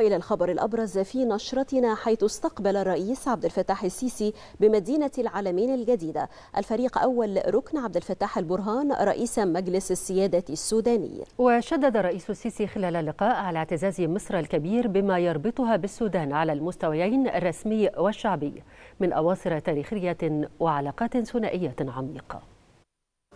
وإلى الخبر الأبرز في نشرتنا حيث استقبل الرئيس عبد الفتاح السيسي بمدينة العالمين الجديدة. الفريق أول ركن عبد الفتاح البرهان رئيس مجلس السيادة السوداني. وشدد الرئيس السيسي خلال اللقاء على اعتزاز مصر الكبير بما يربطها بالسودان على المستويين الرسمي والشعبي من أواصر تاريخية وعلاقات ثنائية عميقة.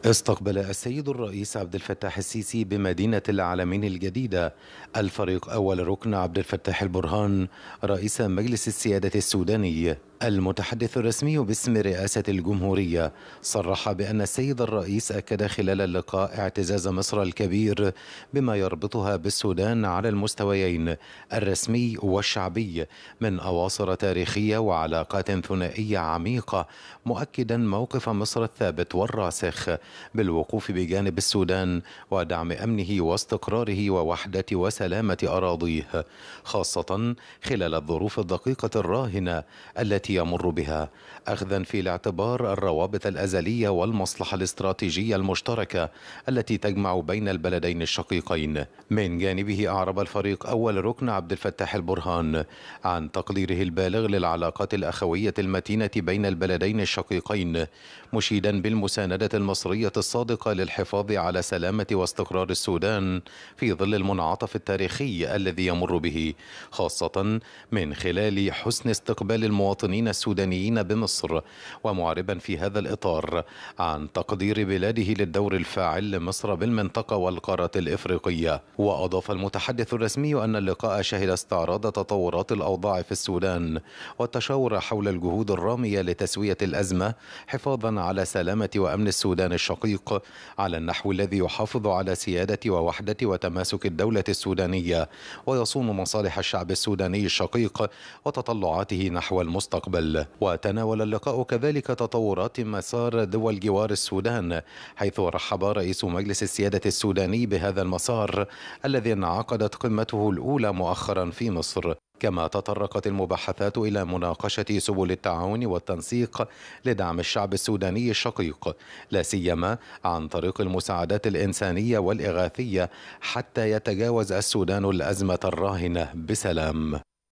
استقبل السيد الرئيس عبد الفتاح السيسي بمدينة العالمين الجديدة. الفريق أول ركن عبد الفتاح البرهان رئيس مجلس السيادة السوداني. المتحدث الرسمي باسم رئاسة الجمهورية صرح بأن السيد الرئيس أكد خلال اللقاء اعتزاز مصر الكبير بما يربطها بالسودان على المستويين الرسمي والشعبي من أواصر تاريخية وعلاقات ثنائية عميقة مؤكدا موقف مصر الثابت والراسخ بالوقوف بجانب السودان ودعم أمنه واستقراره ووحدة وسلامة أراضيه خاصة خلال الظروف الدقيقة الراهنة التي يمر بها أخذا في الاعتبار الروابط الأزلية والمصلحة الاستراتيجية المشتركة التي تجمع بين البلدين الشقيقين. من جانبه أعرب الفريق أول ركن عبد الفتاح البرهان عن تقديره البالغ للعلاقات الأخوية المتينة بين البلدين الشقيقين مشيدا بالمساندة المصرية الصادقة للحفاظ على سلامة واستقرار السودان في ظل المنعطف التاريخي الذي يمر به خاصة من خلال حسن استقبال المواطنين السودانيين بمصر ومعربا في هذا الإطار عن تقدير بلاده للدور الفاعل لمصر بالمنطقة والقارة الإفريقية. وأضاف المتحدث الرسمي أن اللقاء شهد استعراض تطورات الأوضاع في السودان والتشاور حول الجهود الرامية لتسوية الأزمة حفاظا على سلامة وأمن السودان الشقيق على النحو الذي يحافظ على سيادة ووحدة وتماسك الدولة السودانية ويصون مصالح الشعب السوداني الشقيق وتطلعاته نحو المستقبل وتناول اللقاء كذلك تطورات مسار دول جوار السودان حيث رحب رئيس مجلس السيادة السوداني بهذا المسار الذي انعقدت قمته الأولى مؤخرا في مصر. كما تطرقت المباحثات إلى مناقشة سبل التعاون والتنسيق لدعم الشعب السوداني الشقيق لا سيما عن طريق المساعدات الإنسانية والإغاثية حتى يتجاوز السودان الأزمة الراهنة. بسلام.